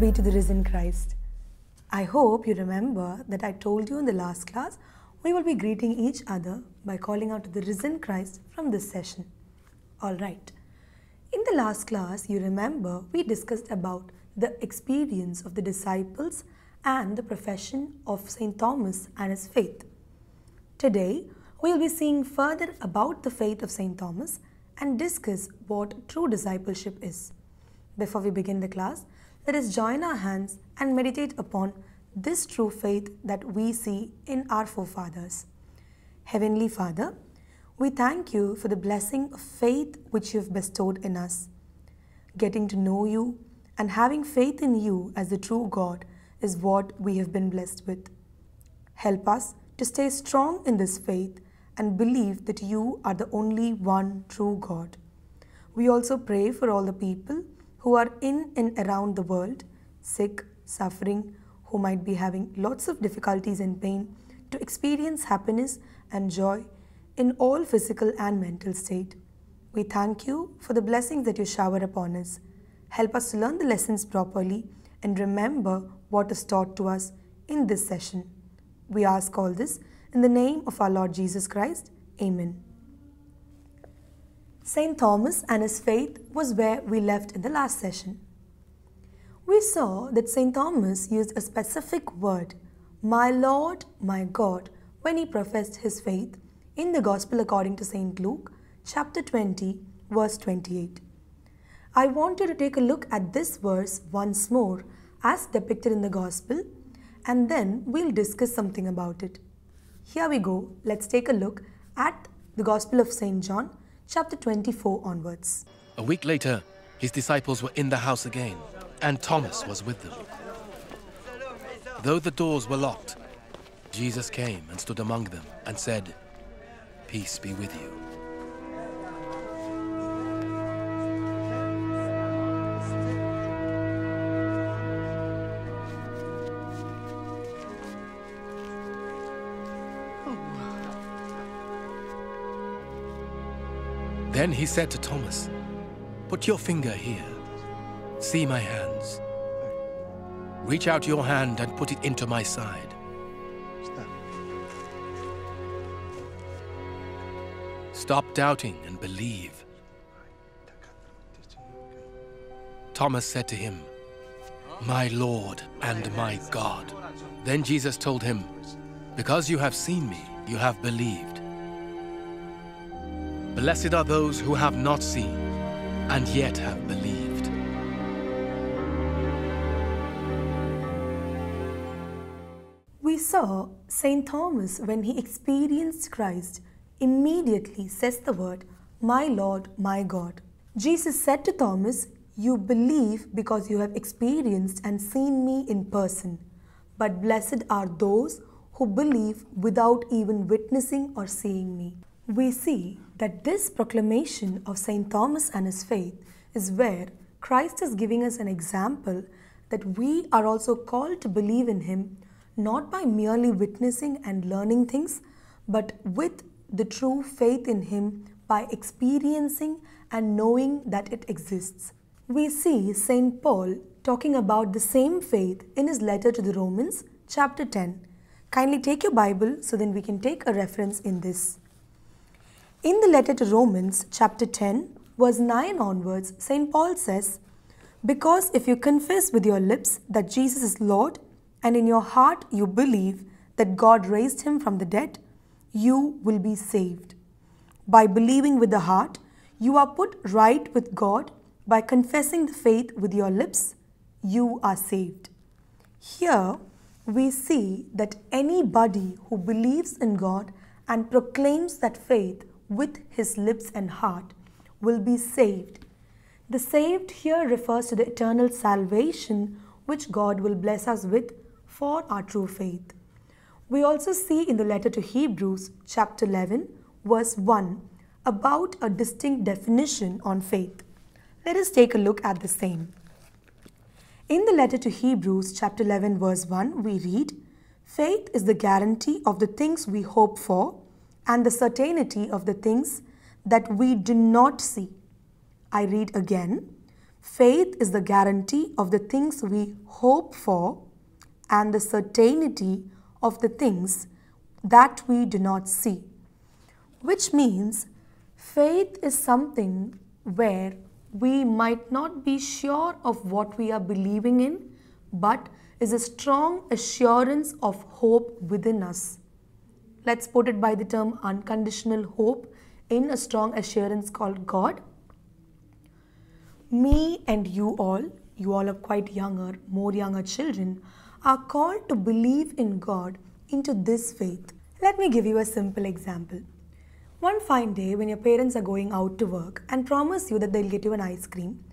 Be to the risen Christ. I hope you remember that I told you in the last class we will be greeting each other by calling out to the risen Christ from this session. Alright. In the last class, you remember we discussed about the experience of the disciples and the profession of St. Thomas and his faith. Today, we will be seeing further about the faith of St. Thomas and discuss what true discipleship is. Before we begin the class, let us join our hands and meditate upon this true faith that we see in our forefathers. Heavenly Father, we thank you for the blessing of faith which you have bestowed in us. Getting to know you and having faith in you as the true God is what we have been blessed with. Help us to stay strong in this faith and believe that you are the only one true God. We also pray for all the people who are in and around the world, sick, suffering, who might be having lots of difficulties and pain, to experience happiness and joy in all physical and mental state. We thank you for the blessings that you shower upon us. Help us to learn the lessons properly and remember what is taught to us in this session. We ask all this in the name of our Lord Jesus Christ. Amen. St. Thomas and his faith was where we left in the last session. We saw that St. Thomas used a specific word, my Lord, my God, when he professed his faith in the Gospel according to St. Luke, chapter 20, verse 28. I want you to take a look at this verse once more as depicted in the Gospel and then we'll discuss something about it. Here we go, let's take a look at the Gospel of St. John, chapter 24 onwards. A week later, his disciples were in the house again, and Thomas was with them. Though the doors were locked, Jesus came and stood among them and said, Peace be with you. Then he said to Thomas, Put your finger here. See my hands. Reach out your hand and put it into my side. Stop doubting and believe. Thomas said to him, My Lord and my God. Then Jesus told him, Because you have seen me, you have believed. Blessed are those who have not seen and yet have believed. We saw St. Thomas, when he experienced Christ, immediately says the word, My Lord, my God. Jesus said to Thomas, You believe because you have experienced and seen me in person. But blessed are those who believe without even witnessing or seeing me. We see that this proclamation of St. Thomas and his faith is where Christ is giving us an example that we are also called to believe in him not by merely witnessing and learning things, but with the true faith in him by experiencing and knowing that it exists. We see St. Paul talking about the same faith in his letter to the Romans, chapter 10. Kindly take your Bible so then we can take a reference in this. In the letter to Romans, chapter 10, verse 9 onwards, St. Paul says, Because if you confess with your lips that Jesus is Lord, and in your heart you believe that God raised him from the dead, you will be saved. By believing with the heart, you are put right with God. By confessing the faith with your lips, you are saved. Here, we see that anybody who believes in God and proclaims that faith with his lips and heart will be saved. The saved here refers to the eternal salvation which God will bless us with for our true faith. We also see in the letter to Hebrews, chapter 11, verse 1, about a distinct definition on faith. Let us take a look at the same. In the letter to Hebrews, chapter 11, verse 1, we read, Faith is the guarantee of the things we hope for and the certainty of the things that we do not see. I read again. Faith is the guarantee of the things we hope for and the certainty of the things that we do not see. Which means faith is something where we might not be sure of what we are believing in, but is a strong assurance of hope within us. Let's put it by the term unconditional hope in a strong assurance called God. Me and you all, you all are quite younger, more younger children, are called to believe in God into this faith. Let me give you a simple example. One fine day, when your parents are going out to work and promise you that they'll get you an ice cream,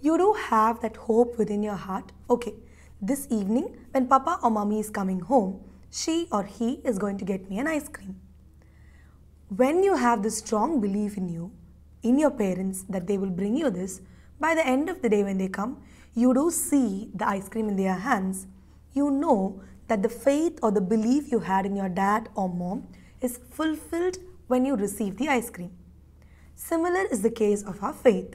you do have that hope within your heart okay, this evening, when papa or mommy is coming home, she or he is going to get me an ice cream. When you have this strong belief in you, in your parents, that they will bring you this, by the end of the day when they come, you do see the ice cream in their hands, you know that the faith or the belief you had in your dad or mom is fulfilled when you receive the ice cream. Similar is the case of our faith.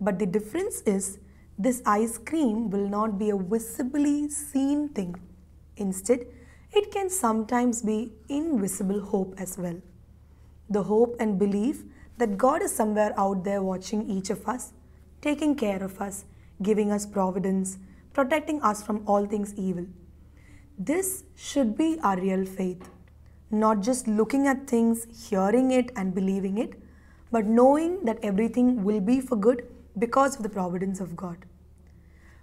But the difference is this ice cream will not be a visibly seen thing. Instead, it can sometimes be invisible hope as well. The hope and belief that God is somewhere out there watching each of us, taking care of us, giving us providence, protecting us from all things evil. This should be our real faith. Not just looking at things, hearing it, and believing it, but knowing that everything will be for good because of the providence of God.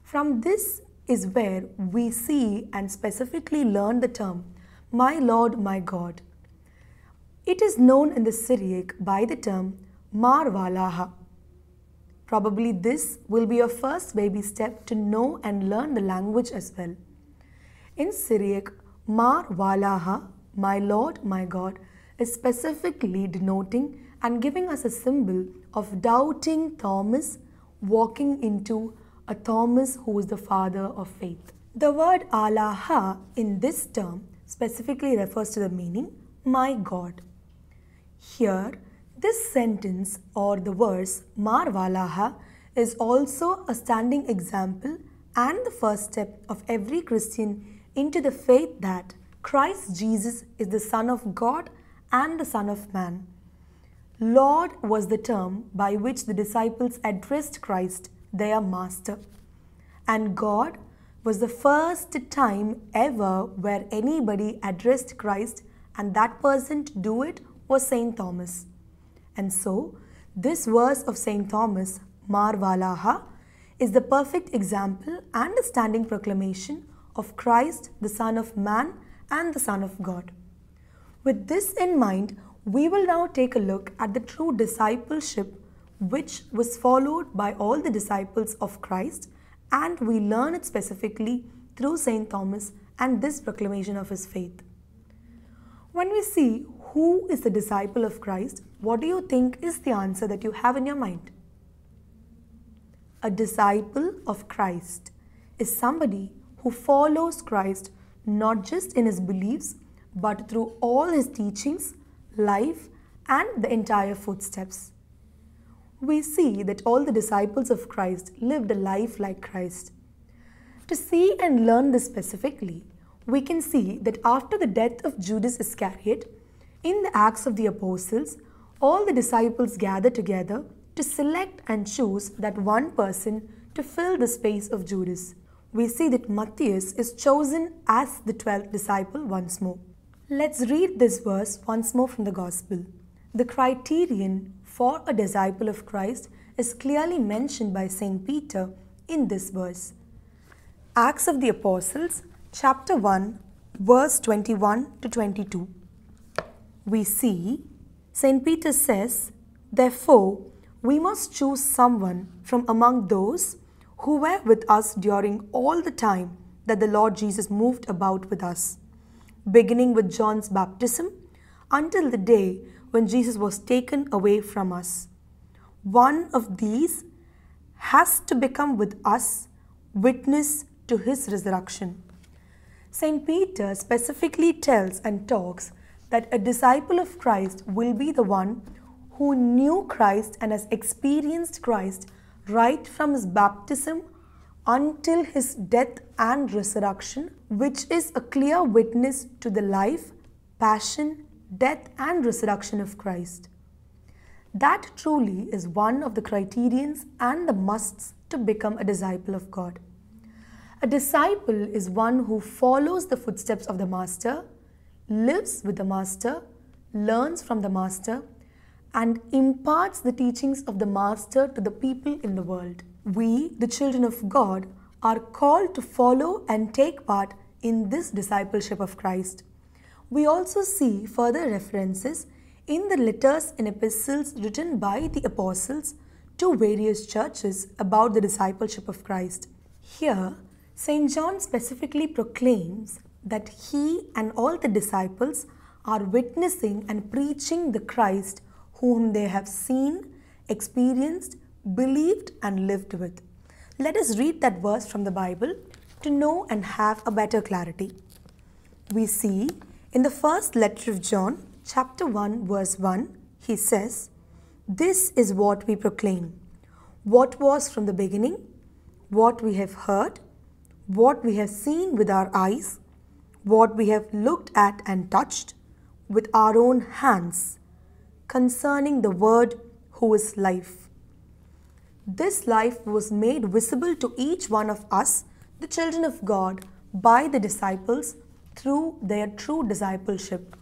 From this is where we see and specifically learn the term, My Lord, my God. It is known in the Syriac by the term Marvalaha. Probably this will be your first baby step to know and learn the language as well. In Syriac, Marvalaha, my Lord, my God, is specifically denoting and giving us a symbol of doubting Thomas walking into a Thomas who is the father of faith. The word Allah in this term specifically refers to the meaning my God. Here, this sentence or the verse Marvalaha is also a standing example and the first step of every Christian into the faith that Christ Jesus is the Son of God and the Son of Man. Lord was the term by which the disciples addressed Christ, their Master. And God was the first time ever where anybody addressed Christ, and that person to do it was Saint Thomas. And so, this verse of Saint Thomas, Marvalaha, is the perfect example and a standing proclamation of Christ, the Son of Man and the Son of God. With this in mind, we will now take a look at the true discipleship which was followed by all the disciples of Christ, and we learn it specifically through St. Thomas and this proclamation of his faith. When we see who is the disciple of Christ, what do you think is the answer that you have in your mind? A disciple of Christ is somebody who follows Christ not just in his beliefs, but through all his teachings, life, and the entire footsteps. We see that all the disciples of Christ lived a life like Christ. To see and learn this specifically, we can see that after the death of Judas Iscariot, in the Acts of the Apostles, all the disciples gather together to select and choose that one person to fill the space of Judas we see that Matthias is chosen as the 12th disciple once more. Let's read this verse once more from the Gospel. The criterion for a disciple of Christ is clearly mentioned by St. Peter in this verse. Acts of the Apostles, chapter 1, verse 21 to 22. We see St. Peter says, Therefore, we must choose someone from among those who were with us during all the time that the Lord Jesus moved about with us, beginning with John's baptism until the day when Jesus was taken away from us. One of these has to become with us witness to his resurrection. St. Peter specifically tells and talks that a disciple of Christ will be the one who knew Christ and has experienced Christ right from his baptism until his death and resurrection, which is a clear witness to the life, passion, death, and resurrection of Christ. That truly is one of the criterions and the musts to become a disciple of God. A disciple is one who follows the footsteps of the Master, lives with the Master, learns from the Master, and imparts the teachings of the Master to the people in the world. We, the children of God, are called to follow and take part in this discipleship of Christ. We also see further references in the letters and epistles written by the apostles to various churches about the discipleship of Christ. Here, St. John specifically proclaims that he and all the disciples are witnessing and preaching the Christ whom they have seen, experienced, believed, and lived with. Let us read that verse from the Bible to know and have a better clarity. We see in the first letter of John, chapter 1, verse 1, he says, This is what we proclaim. What was from the beginning, what we have heard, what we have seen with our eyes, what we have looked at and touched with our own hands concerning the Word who is life. This life was made visible to each one of us, the children of God, by the disciples through their true discipleship.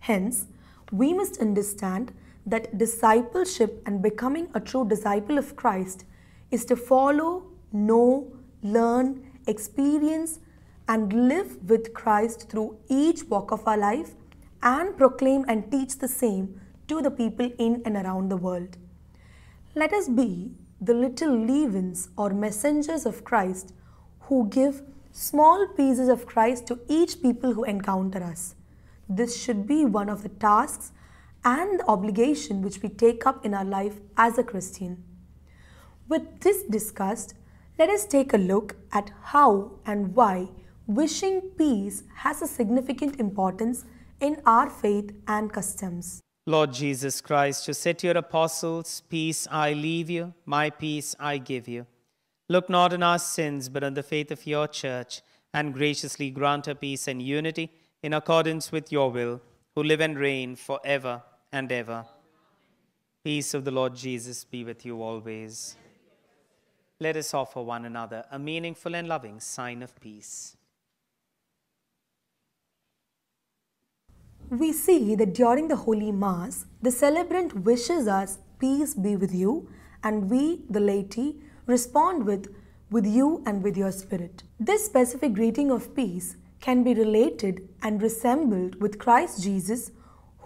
Hence, we must understand that discipleship and becoming a true disciple of Christ is to follow, know, learn, experience, and live with Christ through each walk of our life and proclaim and teach the same to the people in and around the world. Let us be the little leavens or messengers of Christ who give small pieces of Christ to each people who encounter us. This should be one of the tasks and the obligation which we take up in our life as a Christian. With this discussed, let us take a look at how and why wishing peace has a significant importance in our faith and customs. Lord Jesus Christ, you said to your apostles, Peace I leave you, my peace I give you. Look not on our sins, but on the faith of your church, and graciously grant her peace and unity in accordance with your will, who live and reign for ever and ever. Peace of the Lord Jesus be with you always. Let us offer one another a meaningful and loving sign of peace. We see that during the Holy Mass, the celebrant wishes us, Peace be with you, and we, the laity, respond with, With you and with your spirit. This specific greeting of peace can be related and resembled with Christ Jesus,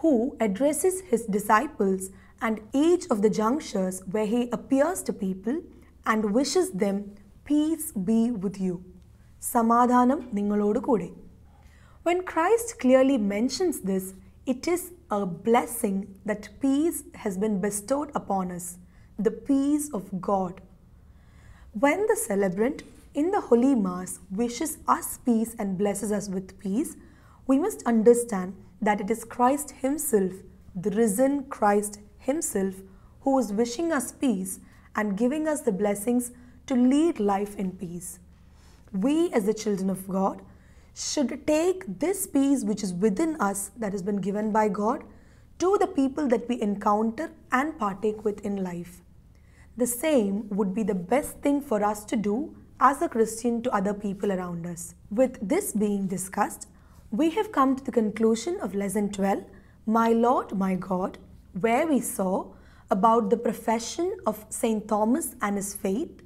who addresses his disciples and each of the junctures where he appears to people and wishes them, Peace be with you. സമാധാനം നിങ്ങളോട് കൂടെ when Christ clearly mentions this, it is a blessing that peace has been bestowed upon us, the peace of God. When the celebrant in the Holy Mass wishes us peace and blesses us with peace, we must understand that it is Christ Himself, the risen Christ Himself, who is wishing us peace and giving us the blessings to lead life in peace. We, as the children of God, should take this peace which is within us that has been given by God to the people that we encounter and partake with in life. The same would be the best thing for us to do as a Christian to other people around us. With this being discussed, we have come to the conclusion of Lesson 12, My Lord, My God, where we saw about the profession of St. Thomas and his faith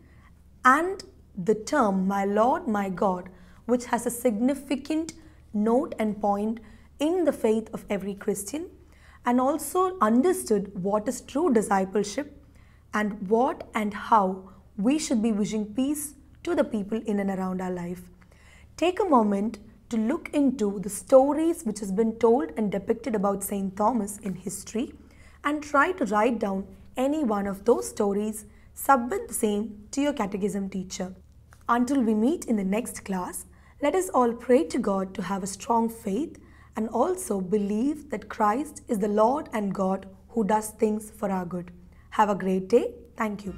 and the term My Lord, My God, which has a significant note and point in the faith of every Christian, and also understood what is true discipleship and what and how we should be wishing peace to the people in and around our life. Take a moment to look into the stories which has been told and depicted about St. Thomas in history and try to write down any one of those stories, submit the same to your catechism teacher. Until we meet in the next class, let us all pray to God to have a strong faith and also believe that Christ is the Lord and God who does things for our good. Have a great day. Thank you.